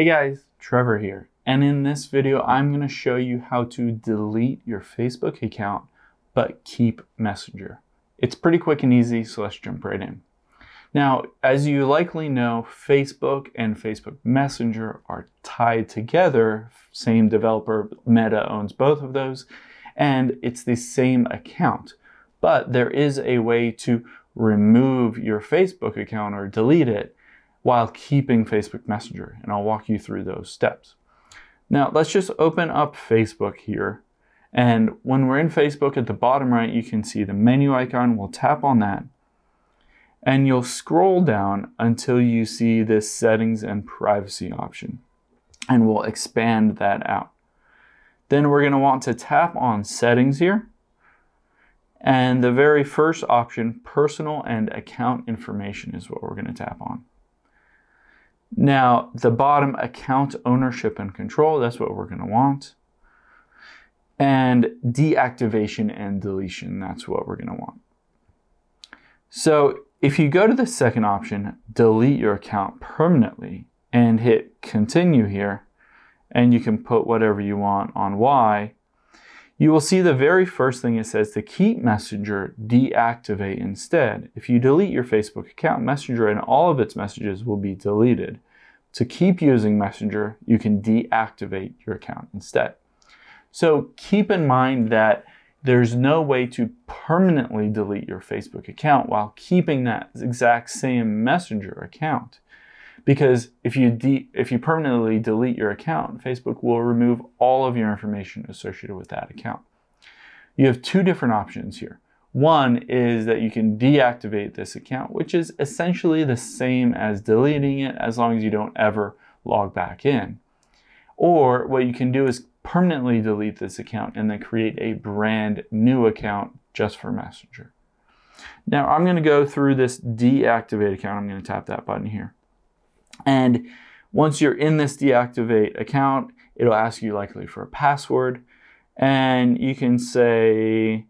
Hey guys, Trevor here. And in this video, I'm going to show you how to delete your Facebook account, but keep Messenger. It's pretty quick and easy, so let's jump right in. Now, as you likely know, Facebook and Facebook Messenger are tied together. Same developer, Meta owns both of those, and it's the same account. But there is a way to remove your Facebook account or delete it while keeping Facebook Messenger, and I'll walk you through those steps. Now, let's just open up Facebook here. And when we're in Facebook at the bottom right, you can see the menu icon. We'll tap on that. And you'll scroll down until you see this settings and privacy option. And we'll expand that out. Then we're going to want to tap on settings here. And the very first option, personal and account information, is what we're going to tap on. Now, the bottom account ownership and control, that's what we're going to want. And deactivation and deletion, that's what we're going to want. So if you go to the second option, delete your account permanently, and hit continue here, and you can put whatever you want on Y, you will see the very first thing it says to keep Messenger, deactivate instead. If you delete your Facebook account, Messenger and all of its messages will be deleted. To keep using Messenger, you can deactivate your account instead. So keep in mind that there's no way to permanently delete your Facebook account while keeping that exact same Messenger account. Because if you if you permanently delete your account, Facebook will remove all of your information associated with that account. You have two different options here. One is that you can deactivate this account, which is essentially the same as deleting it as long as you don't ever log back in. Or what you can do is permanently delete this account and then create a brand new account just for Messenger. Now I'm going to go through this deactivate account. I'm going to tap that button here. And once you're in this deactivate account, it'll ask you likely for a password. And you can say,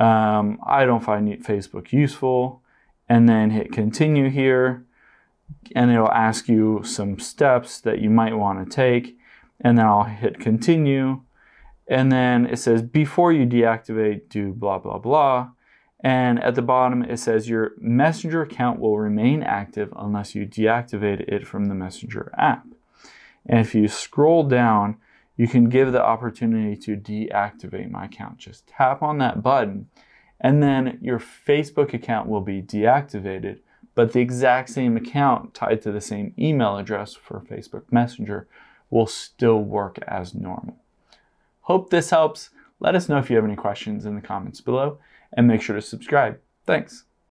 um, I don't find Facebook useful. And then hit continue here. And it'll ask you some steps that you might want to take. And then I'll hit continue. And then it says, before you deactivate, do blah, blah, blah. And at the bottom, it says your Messenger account will remain active unless you deactivate it from the Messenger app. And if you scroll down, you can give the opportunity to deactivate my account. Just tap on that button, and then your Facebook account will be deactivated, but the exact same account tied to the same email address for Facebook Messenger will still work as normal. Hope this helps. Let us know if you have any questions in the comments below and make sure to subscribe. Thanks.